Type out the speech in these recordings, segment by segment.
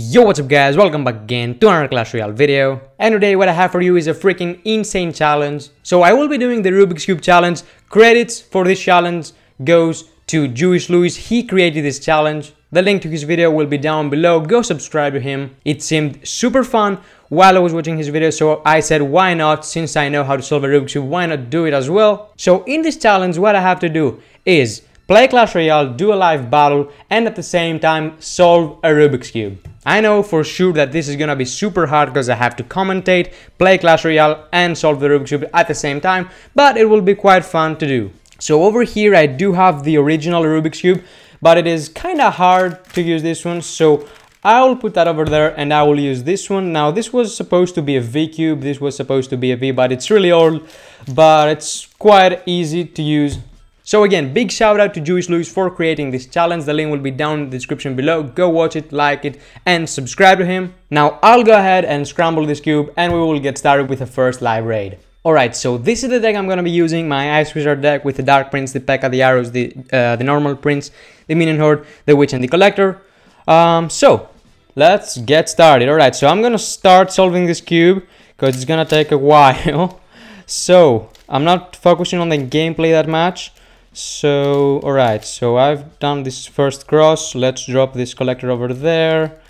Yo, what's up guys, welcome back again to another Clash Royale video. And today what I have for you is a freaking insane challenge. So I will be doing the Rubik's Cube challenge. Credits for this challenge goes to Jewishlewish. He created this challenge. The link to his video will be down below. Go subscribe to him. It seemed super fun while I was watching his video. So I said, why not? Since I know how to solve a Rubik's Cube, why not do it as well? So in this challenge, what I have to do is play Clash Royale, do a live battle, and at the same time solve a Rubik's Cube. I know for sure that this is gonna be super hard because I have to commentate, play Clash Royale, and solve the Rubik's Cube at the same time, but it will be quite fun to do. So over here I do have the original Rubik's Cube, but it is kinda hard to use this one, so I'll put that over there and I will use this one. Now this was supposed to be a V cube, this was supposed to be a V, but it's really old, but it's quite easy to use so again, big shout out to Jewishlewish for creating this challenge. The link will be down in the description below. Go watch it, like it, and subscribe to him. Now I'll go ahead and scramble this cube and we will get started with the first live raid. Alright, so this is the deck I'm going to be using, my Ice Wizard deck with the Dark Prince, the P.E.K.K.A, the Arrows, the, uh, the Normal Prince, the Minion Horde, the Witch, and the Collector. Um, so, let's get started. Alright, so I'm going to start solving this cube, because it's going to take a while. so, I'm not focusing on the gameplay that much. So, alright, so I've done this first cross. Let's drop this collector over there.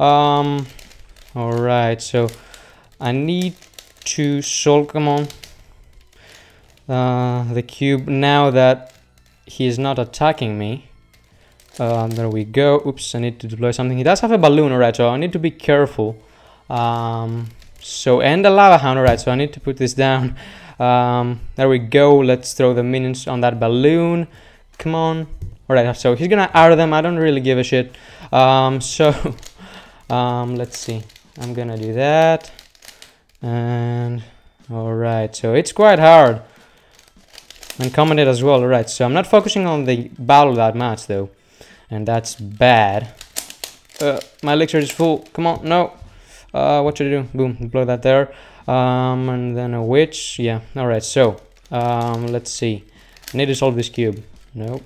Um, alright, so I need to solve, come on, uh, the cube now that he is not attacking me. Uh, there we go. Oops, I need to deploy something. He does have a balloon, alright, so I need to be careful. Um, so, and a lava hound, alright, so I need to put this down. Um, there we go. Let's throw the minions on that balloon. Come on. All right, so he's gonna arrow them. I don't really give a shit. Um, so, um, let's see. I'm gonna do that. And, all right, so it's quite hard. And comment it as well. All right, so I'm not focusing on the battle that much though. And that's bad. Uh, my elixir is full. Come on, no. Uh, what should I do? Boom, blow that there um, and then a witch. Yeah all right so um, let's see. I need to solve this cube. Nope.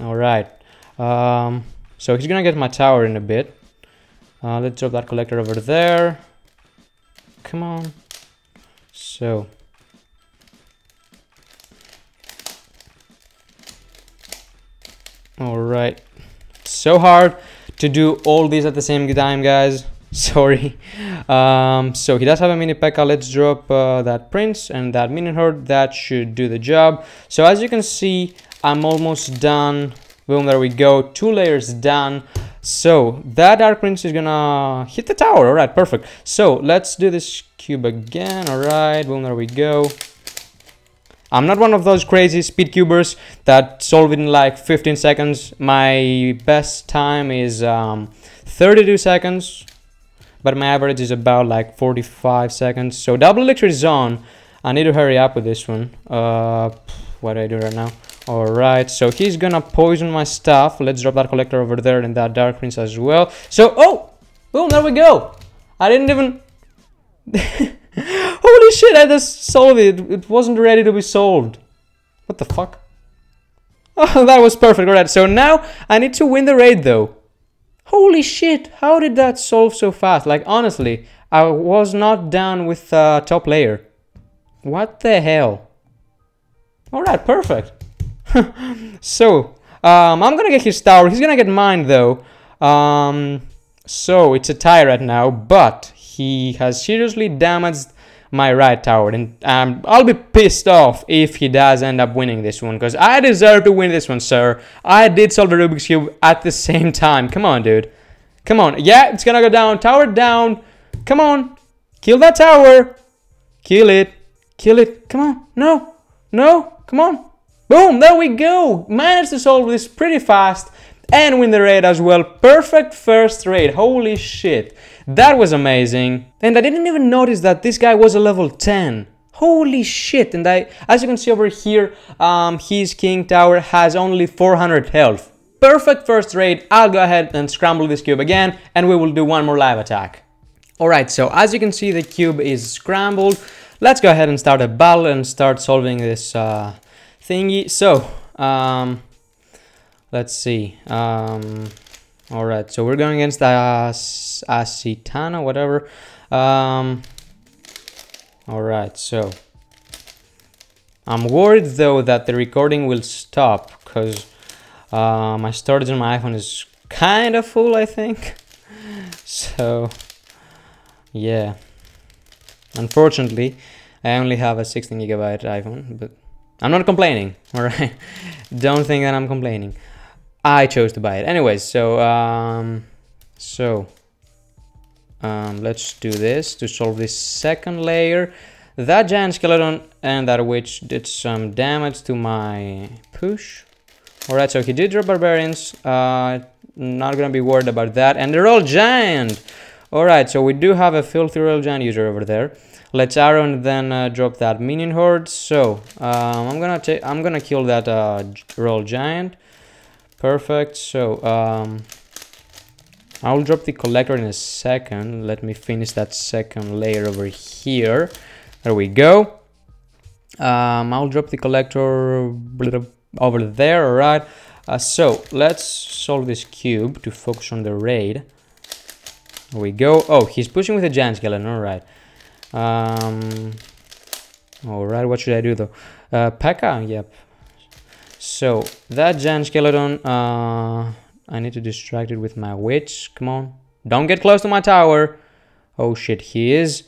All right. Um, so he's gonna get my tower in a bit. Uh, let's drop that collector over there. Come on. So. All right. So hard to do all these at the same time guys sorry. Um, so he does have a mini P.E.K.K.A. Let's drop uh, that prince and that minion horde that should do the job. So as you can see i'm almost done. Boom there we go. Two layers done. So that dark prince is gonna hit the tower. All right perfect. So let's do this cube again. All right boom there we go. I'm not one of those crazy speed cubers that solve it in like 15 seconds. My best time is um, 32 seconds but my average is about like 45 seconds. So double elixir is on. I need to hurry up with this one. Uh, what do I do right now? Alright, so he's gonna poison my stuff. Let's drop that collector over there and that dark prince as well. So, oh! Boom, there we go! I didn't even... Holy shit, I just solved it. It wasn't ready to be solved. What the fuck? Oh, that was perfect. Alright, so now I need to win the raid though. Holy shit, how did that solve so fast? Like, honestly, I was not done with uh, top layer. What the hell? Alright, perfect. so, um, I'm gonna get his tower. He's gonna get mine, though. Um, so, it's a tie right now, but he has seriously damaged my right tower. And um, I'll be pissed off if he does end up winning this one. Because I deserve to win this one, sir. I did solve the Rubik's Cube at the same time. Come on, dude. Come on. Yeah, it's gonna go down. Tower down. Come on. Kill that tower. Kill it. Kill it. Come on. No. No. Come on. Boom. There we go. Managed to solve this pretty fast and win the raid as well. Perfect first raid. Holy shit. That was amazing. And I didn't even notice that this guy was a level 10. Holy shit. And I, as you can see over here, um, his king tower has only 400 health. Perfect first raid. I'll go ahead and scramble this cube again and we will do one more live attack. Alright, so as you can see the cube is scrambled. Let's go ahead and start a battle and start solving this uh, thingy. So, um, let's see. Um, All right, so we're going against As Acetana, whatever. Um, all right, so I'm worried though that the recording will stop because uh, my storage on my iPhone is kind of full, I think. So, yeah. Unfortunately, I only have a 16 gigabyte iPhone, but I'm not complaining. All right, don't think that I'm complaining. I chose to buy it. Anyways, so um, so um, let's do this to solve this second layer. That giant skeleton and that witch did some damage to my push. Alright, so he did drop barbarians. Uh, not gonna be worried about that. And they're all giant! Alright, so we do have a filthy royal giant user over there. Let's arrow and then uh, drop that minion horde. So, um, I'm gonna take I'm gonna kill that uh, royal giant. Perfect. So, um, I'll drop the collector in a second. Let me finish that second layer over here. There we go. Um, I'll drop the collector over there, all right? Uh, so let's solve this cube to focus on the raid. There we go. Oh, he's pushing with a giant skeleton, all right. Um, all right, what should I do though? Uh, P.E.K.K.A, yep. So that giant skeleton, uh, I need to distract it with my witch. Come on. Don't get close to my tower. Oh shit, he is.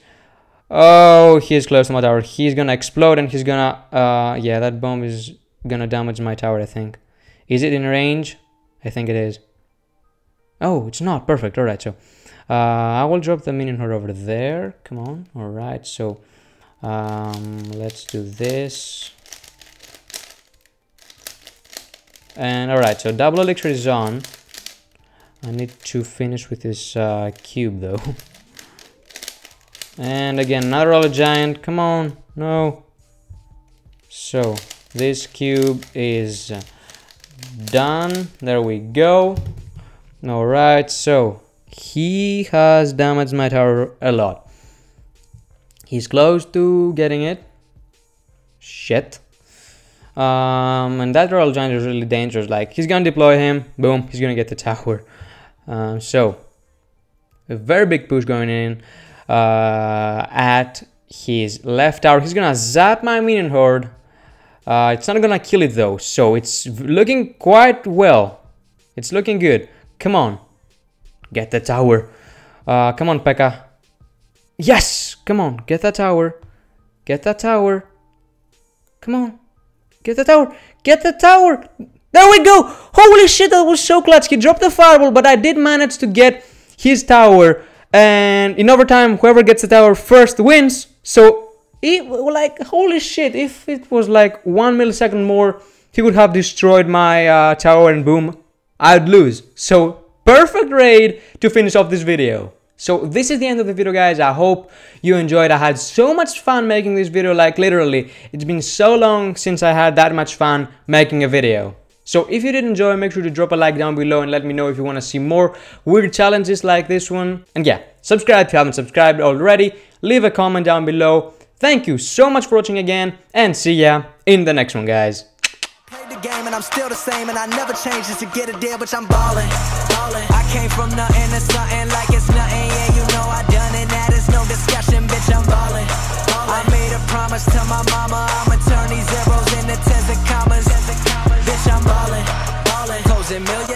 Oh, he is close to my tower. He's gonna explode and he's gonna... Uh, yeah, that bomb is gonna damage my tower, I think. Is it in range? I think it is. Oh, it's not. Perfect. Alright, so... Uh, I will drop the minion horde over there. Come on. Alright, so... Um, let's do this. And alright, so double elixir is on. I need to finish with this uh, cube though. and again, another royal giant. Come on, no. So this cube is done. There we go. Alright, so he has damaged my tower a lot. He's close to getting it. Shit. Um, and that Royal Giant is really dangerous. Like, he's gonna deploy him, boom, he's gonna get the tower. Um, so, a very big push going in uh, at his left tower. He's gonna zap my minion horde. Uh, it's not gonna kill it though, so it's looking quite well. It's looking good. Come on, get the tower. Uh, come on, P.E.K.K.A. Yes, come on, get that tower. Get that tower. Come on. Get the tower! Get the tower! There we go! Holy shit, that was so clutch. He dropped the fireball, but I did manage to get his tower. And in overtime, whoever gets the tower first wins. So, it, like, holy shit, if it was like one millisecond more, he would have destroyed my uh, tower and boom, I'd lose. So, perfect raid to finish off this video. So this is the end of the video guys, I hope you enjoyed, I had so much fun making this video, like literally, it's been so long since I had that much fun making a video. So if you did enjoy, make sure to drop a like down below and let me know if you want to see more weird challenges like this one. And yeah, subscribe if you haven't subscribed already, leave a comment down below. Thank you so much for watching again, and see ya in the next one guys game and I'm still the same and I never change just to get a deal, bitch, I'm ballin', ballin'. I came from nothing to something like it's nothing, yeah, you know I done it, that is no discussion, bitch, I'm ballin', ballin'. I made a promise to my mama, I'ma turn these zeros into tens of commas, bitch, I'm ballin', ballin'. Closing millions